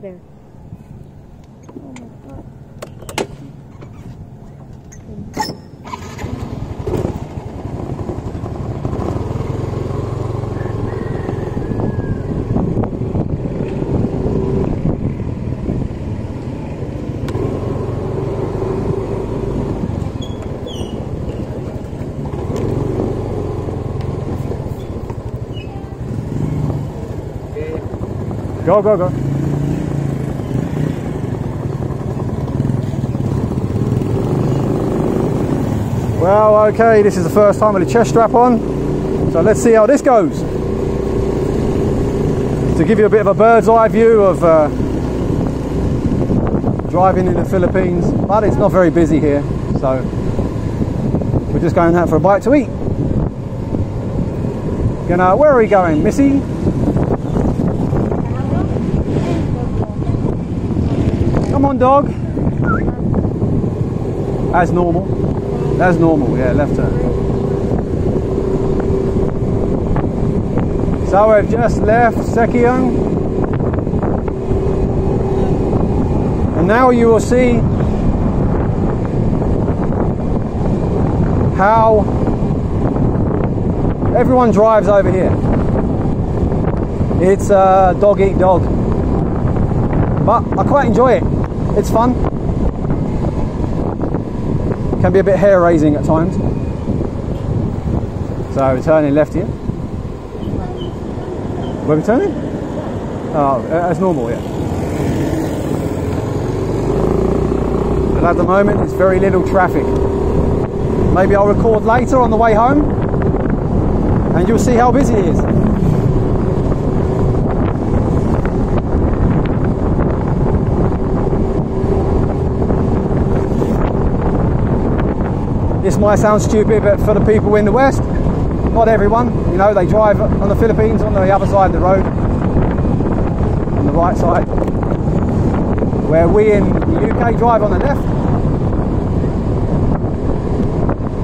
There. Oh my god. Go, go, go. Well, okay, this is the first time with a chest strap on, so let's see how this goes. To give you a bit of a bird's eye view of uh, driving in the Philippines, but it's not very busy here, so we're just going out for a bite to eat. Gonna, where are we going, Missy? Come on, dog. As normal. As normal, yeah, left turn. So we've just left Sekiang. And now you will see how everyone drives over here. It's uh, dog eat dog. But I quite enjoy it. It's fun. Can be a bit hair raising at times. So we're turning left here. Where we turning? Oh, as normal, yeah. But at the moment, it's very little traffic. Maybe I'll record later on the way home, and you'll see how busy it is. This might sound stupid, but for the people in the West, not everyone, you know, they drive on the Philippines on the other side of the road, on the right side, where we in the UK drive on the left.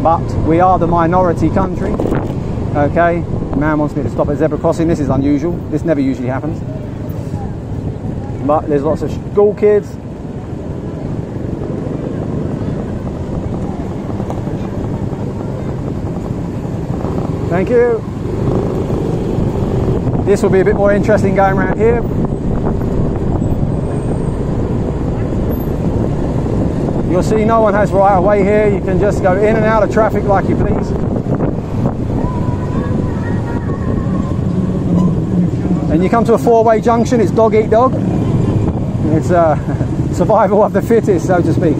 But we are the minority country. Okay, man wants me to stop at zebra crossing. This is unusual. This never usually happens. But there's lots of school kids, Thank you. This will be a bit more interesting going around here. You'll see no one has right of way here. You can just go in and out of traffic like you please. And you come to a four-way junction, it's dog eat dog. It's uh, survival of the fittest, so to speak.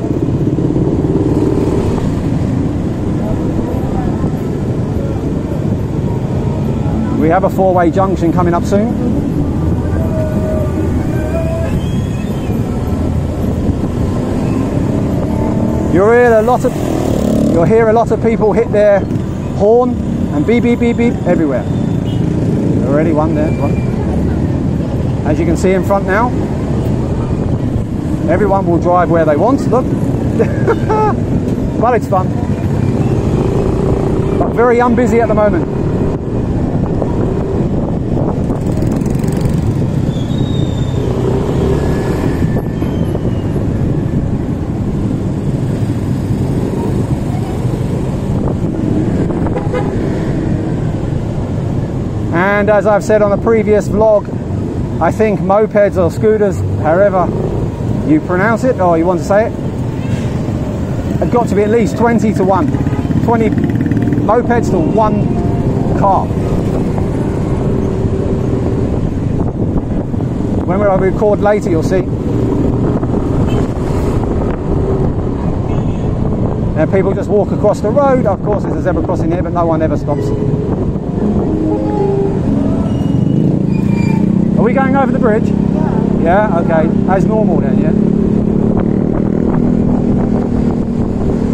We have a four-way junction coming up soon. You'll hear a lot of you'll hear a lot of people hit their horn and beep beep beep beep everywhere. Already one there. One. As you can see in front now, everyone will drive where they want. Look, but it's fun. But very unbusy at the moment. And as I've said on a previous vlog, I think mopeds or scooters, however you pronounce it or you want to say it, have got to be at least 20 to 1. 20 mopeds to one car. When I record later, you'll see. And people just walk across the road. Of course, there's a zebra crossing here, but no one ever stops. We going over the bridge? Yeah. Yeah, okay. As normal then, yeah?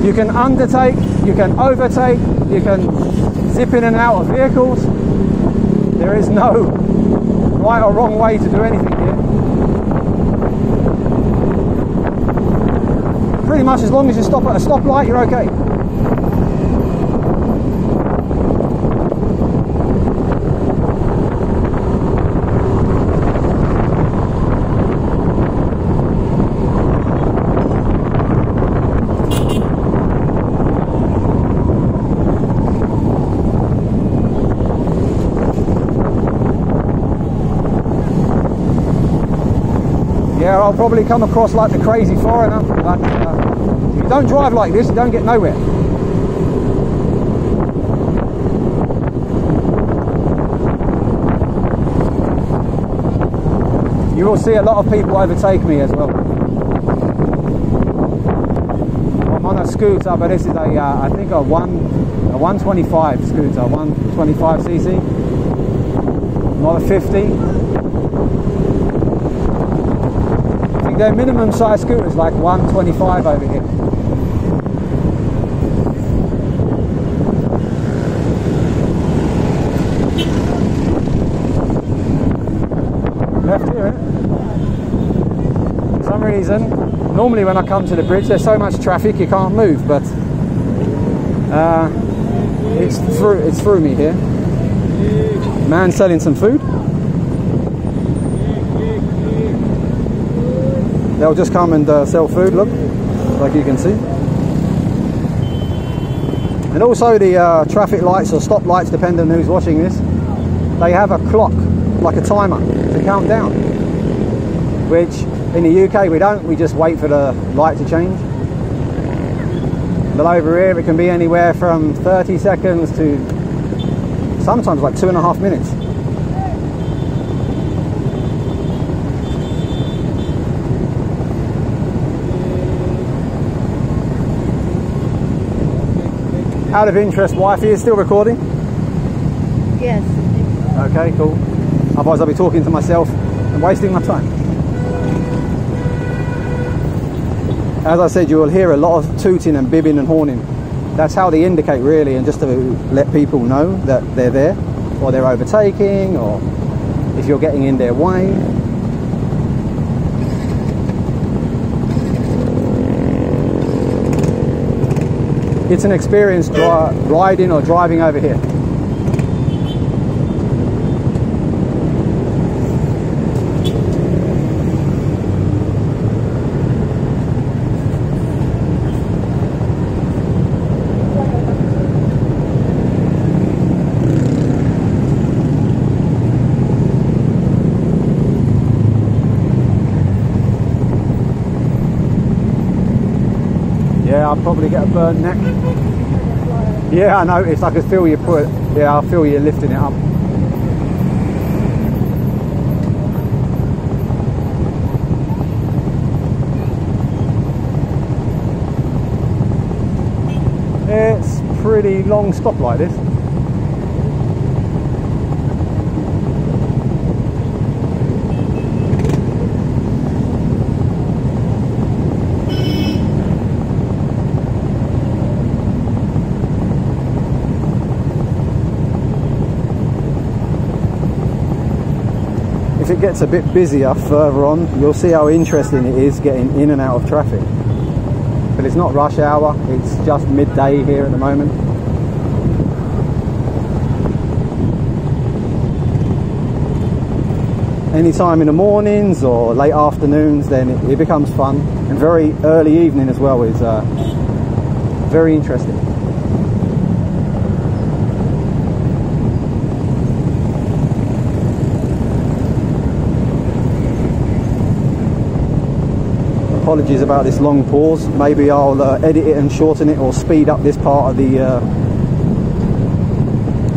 You can undertake, you can overtake, you can zip in and out of vehicles. There is no right or wrong way to do anything here. Pretty much as long as you stop at a stoplight, you're okay. Yeah, I'll probably come across like the crazy foreigner. But uh, if you don't drive like this, you don't get nowhere. You will see a lot of people overtake me as well. I'm on a scooter, but this is a, uh, I think a one, a 125 scooter, 125 cc, not a 50. I think their minimum size scooter is like 125 over here. Left here? For some reason, normally when I come to the bridge, there's so much traffic you can't move, but uh, it's through it's through me here. Man selling some food. They'll just come and uh, sell food. Look, like you can see. And also the uh, traffic lights or stop lights, depending on who's watching this, they have a clock, like a timer, to count down. Which in the UK we don't, we just wait for the light to change. But over here it can be anywhere from 30 seconds to sometimes like two and a half minutes. Out of interest, wifey is still recording? Yes. Okay, cool. Otherwise, I'll be talking to myself and wasting my time. As I said, you will hear a lot of tooting and bibbing and horning. That's how they indicate, really, and just to let people know that they're there, or they're overtaking, or if you're getting in their way. It's an experience dri- riding or driving over here. I'll probably get a burnt neck. Yeah, I noticed. I could feel you put. Yeah, I feel you lifting it up. It's pretty long stop like this. Gets a bit busier further on, you'll see how interesting it is getting in and out of traffic. But it's not rush hour, it's just midday here at the moment. Anytime in the mornings or late afternoons, then it, it becomes fun. And very early evening as well is uh, very interesting. Apologies about this long pause. Maybe I'll uh, edit it and shorten it or speed up this part of the uh,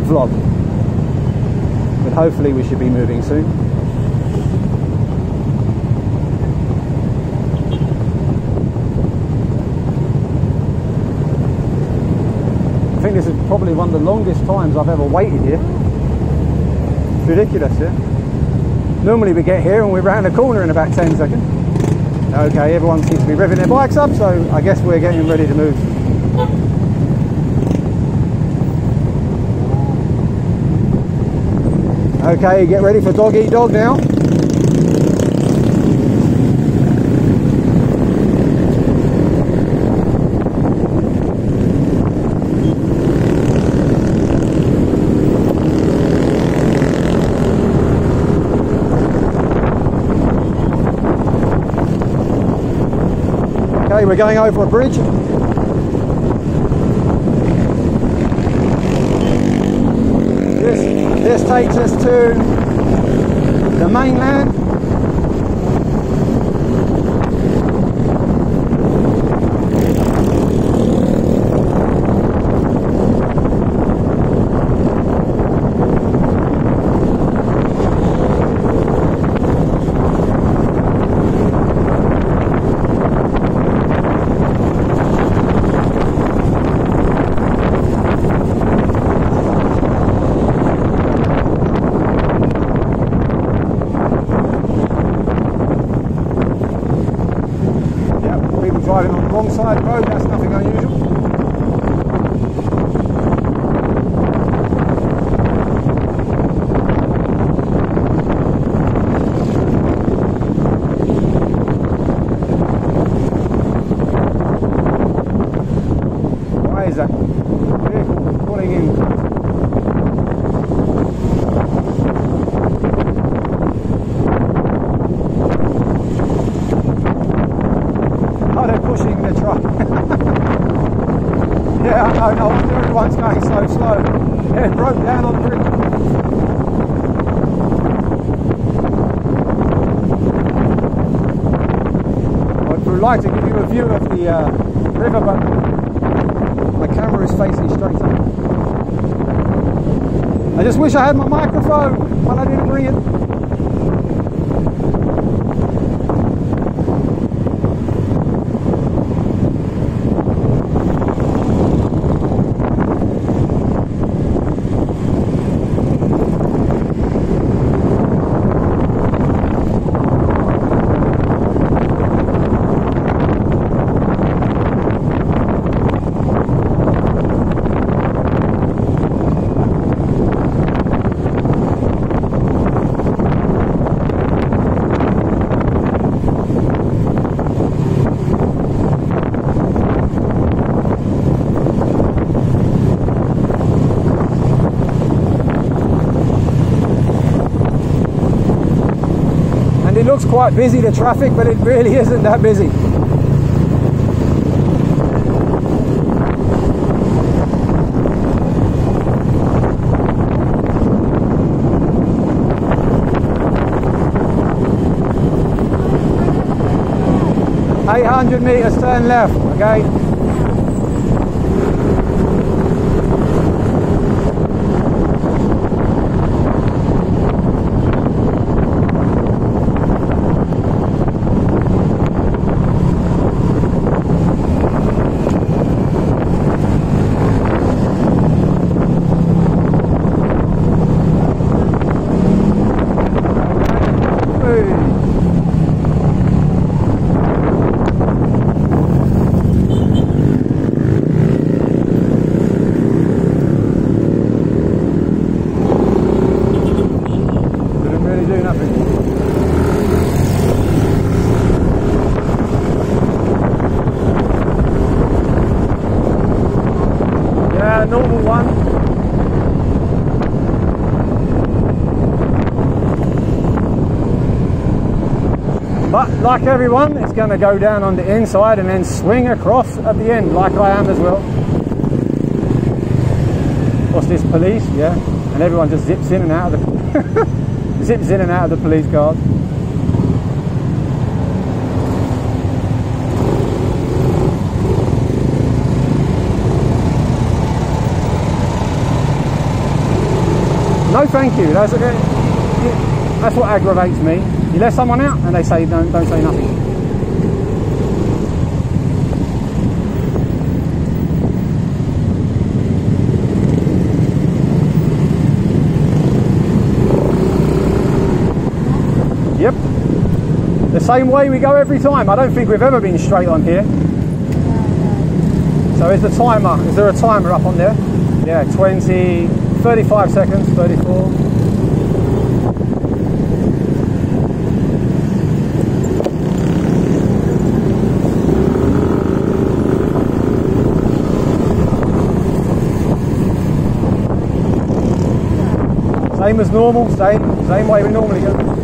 vlog. But hopefully we should be moving soon. I think this is probably one of the longest times I've ever waited here. It's ridiculous, yeah? Normally we get here and we're round the corner in about 10 seconds. Okay, everyone seems to be revving their bikes up, so I guess we're getting ready to move. Okay, get ready for dog eat dog now. We're going over a bridge. This, this takes us to the mainland. wrong side of the road, that's nothing unusual. Why is that vehicle pulling in? Oh, they're pushing the truck. Yeah, I know. I wonder everyone's going so slow. Yeah, it broke down on the bridge. Would like to give you a view of the uh, river, but my camera is facing straight up. I just wish I had my microphone, but I didn't bring it. And it looks quite busy, the traffic, but it really isn't that busy. Eight hundred meters, turn left. Okay. Hey. Didn't really do nothing. Yeah, normal one. But like everyone, it's going to go down on the inside and then swing across at the end, like I am as well. What's this, police? Yeah. And everyone just zips in and out of the zips in and out of the police cars. No, thank you. That's, uh, that's what aggravates me. You let someone out and they say don't, don't say nothing. Yep. The same way we go every time. I don't think we've ever been straight on here. So is the timer, is there a timer up on there? Yeah, 20, 35 seconds, 34. Same as normal, same, same way we normally go.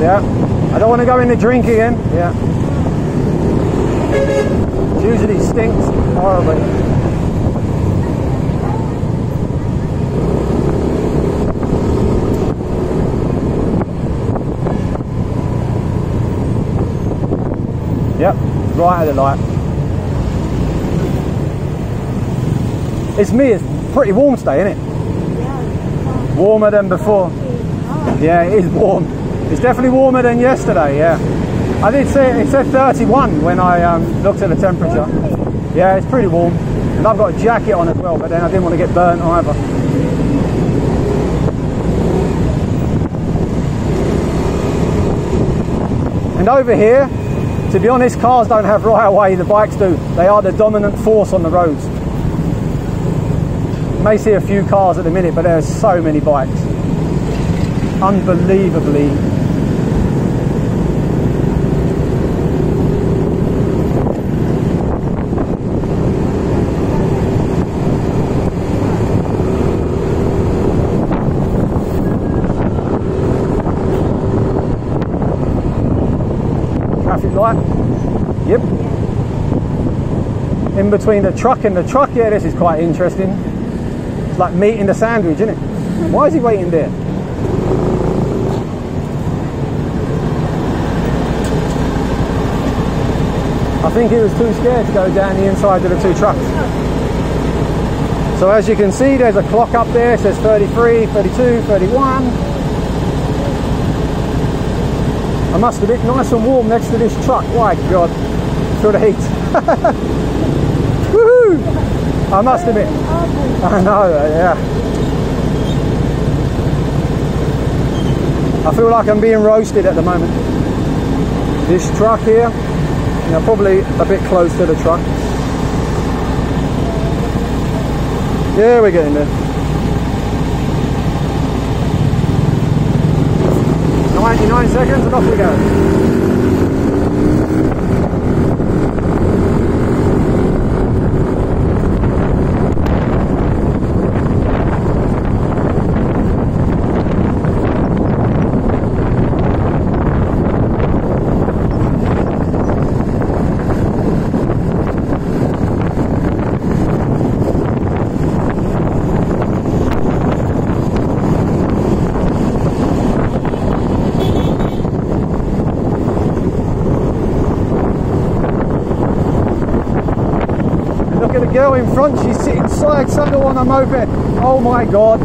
Yeah. I don't want to go in the drink again. Yeah. It usually stinks horribly. Yep, right at the light. It's me, it's pretty warm today, isn't it? Warmer than before. Yeah, it is warm. It's definitely warmer than yesterday, yeah. I did say it said 31 when I um, looked at the temperature. Yeah, it's pretty warm. And I've got a jacket on as well, but then I didn't want to get burnt either. And over here, to be honest, cars don't have right away, the bikes do. They are the dominant force on the roads. You may see a few cars at the minute, but there's so many bikes. Unbelievably. Traffic light. Yep. Between the truck and the truck, yeah, this is quite interesting. It's like meat in the sandwich, isn't it? Why is he waiting there? I think he was too scared to go down the inside of the two trucks. So as you can see, there's a clock up there, it says 33, 32, 31. I must admit, nice and warm next to this truck. My God, feel the heat. I must admit, I know, yeah. I feel like I'm being roasted at the moment. This truck here, you know, probably a bit close to the truck. Yeah, we're getting there. 99 seconds and off we go. Girl in front, she's sitting side saddle on a moped. Oh my god,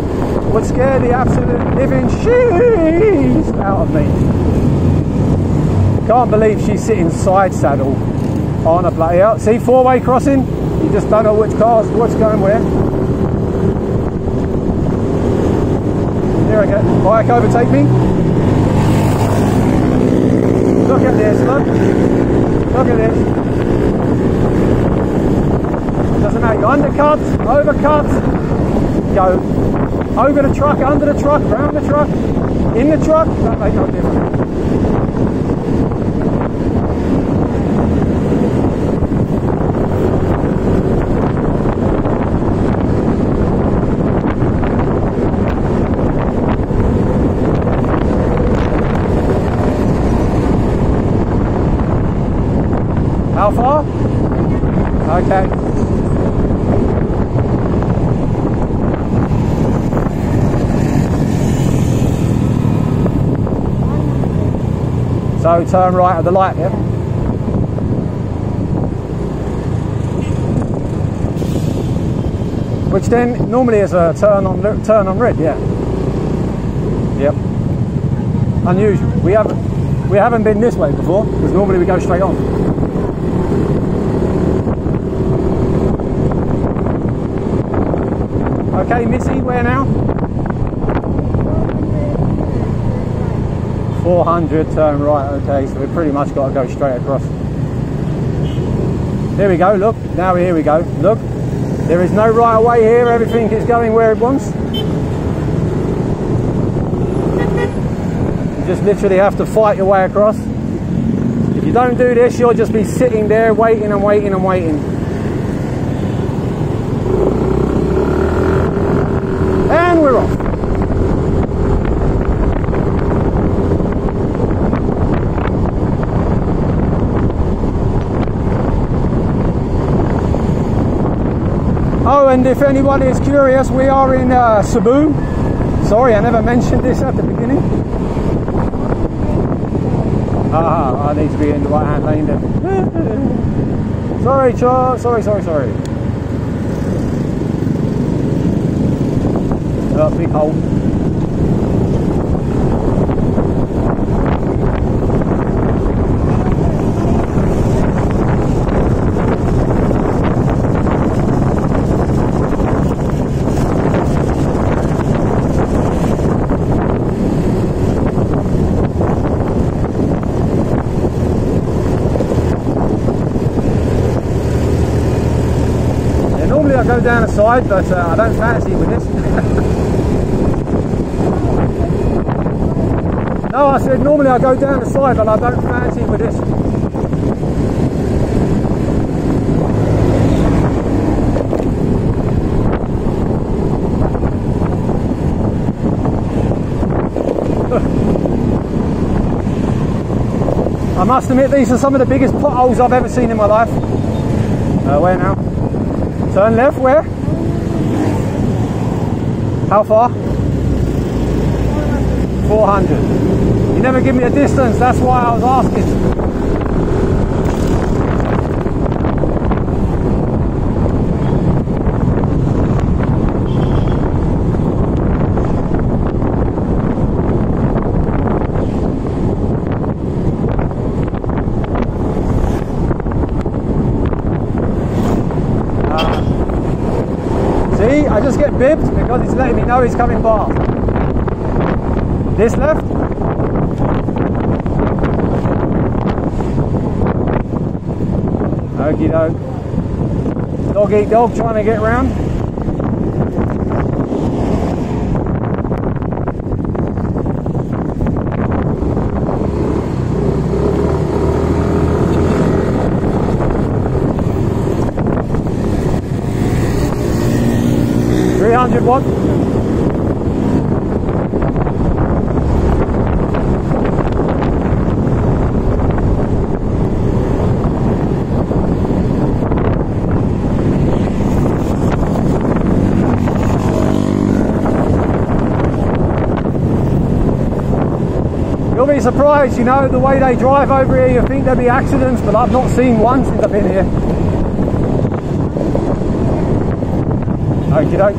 would scare the absolute living shit out of me. Can't believe she's sitting side saddle on a bloody out. See, four way crossing, you just don't know which cars, what's going where. Here I go, bike overtake me. Look at this, look. Look at this. Doesn't matter. Undercut, overcut, go over the truck, under the truck, round the truck, in the truck. Make no difference. How far? Okay. Turn right at the light, yeah? Which then normally is a turn on turn on red, yeah. Yep. Unusual. We haven't we haven't been this way before because normally we go straight on. Okay, Missy, where now? 400 turn right, okay, so we've pretty much got to go straight across. There we go, look, now here we go, look. There is no right of way here, everything is going where it wants. You just literally have to fight your way across. If you don't do this, you'll just be sitting there waiting and waiting and waiting. And we're off. Oh, and if anybody is curious, we are in uh, Cebu. Sorry, I never mentioned this at the beginning. Ah, I need to be in the right hand lane then. sorry, Charles. Sorry, sorry, sorry. Oh, big hole. Yeah, normally I but uh, I don't fancy with this. no, I said normally I go down the side, but I don't fancy it with this. I must admit these are some of the biggest potholes I've ever seen in my life. Uh, where now? Turn left, where? How far? 400. You never give me a distance, that's why I was asking. Bibbed because it's letting me know he's coming by. This left? Okie doke. Dog eat dog trying to get round. You'll be surprised, you know, the way they drive over here, you think there'll be accidents, but I've not seen one since I've been here. Okie doke.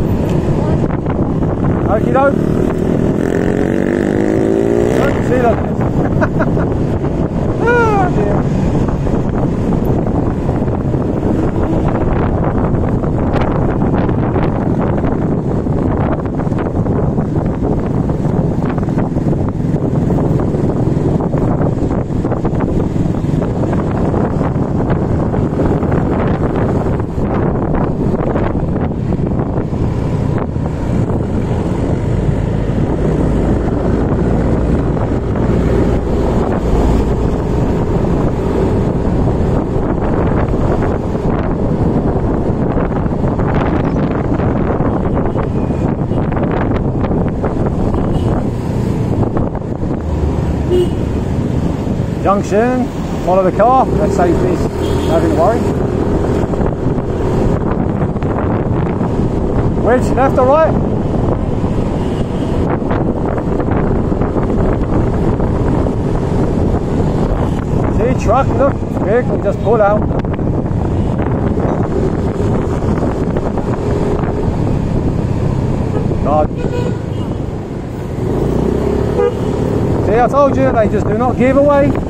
Okie doke. See that? oh Junction, follow the car, let's save this, having to worry. Which, left or right? See, truck, look, vehicle just pull out. God. See, I told you, they just do not give away.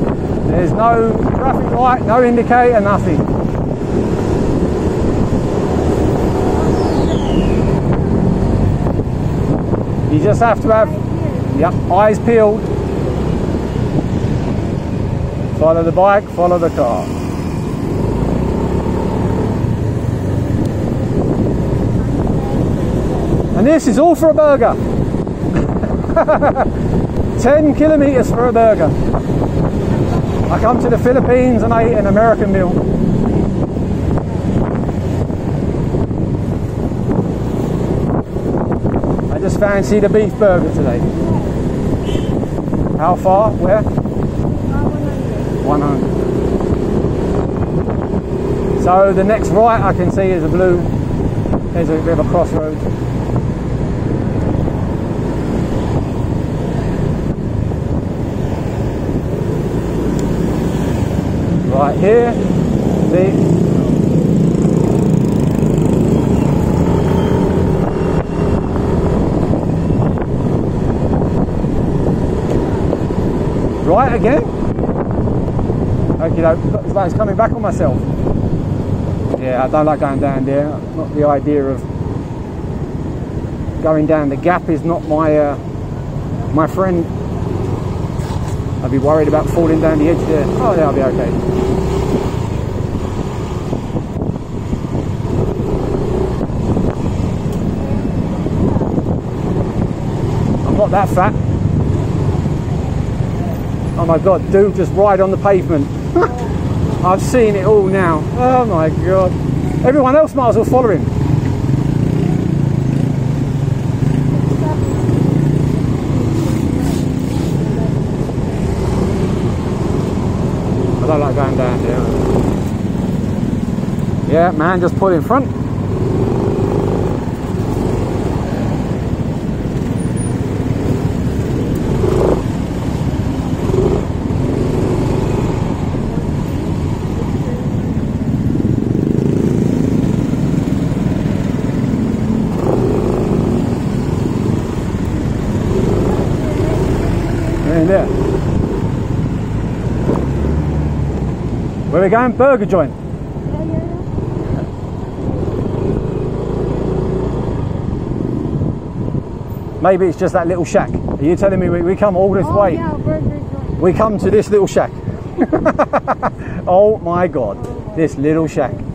There's no traffic light, no indicator, nothing. You just have to have yep, eyes peeled. Follow the bike, follow the car. And this is all for a burger. 10 kilometers for a burger. I come to the Philippines and I eat an American meal. I just fancy the beef burger today. How far? Where? 100. So the next right I can see is a blue. There's a bit of a crossroads. Right here, the Right again? Okay, like it's coming back on myself. Yeah, I don't like going down there. Not the idea of going down the gap is not my uh, my friend. I'd be worried about falling down the edge there. Oh, yeah, I'll be okay. I'm not that fat. Oh my god, dude, just ride on the pavement. I've seen it all now. Oh my god. Everyone else might as well follow him. Going down there. Yeah, man, just pull in front. In there. Where we going? Burger joint. Yeah, yeah, yeah. Maybe it's just that little shack. Are you telling me we, we come all this Oh, way? We come to this little shack. oh my god, this little shack. It's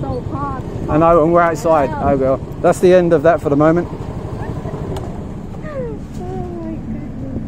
so hot. I know, and we're outside. Oh well, that's the end of that for the moment.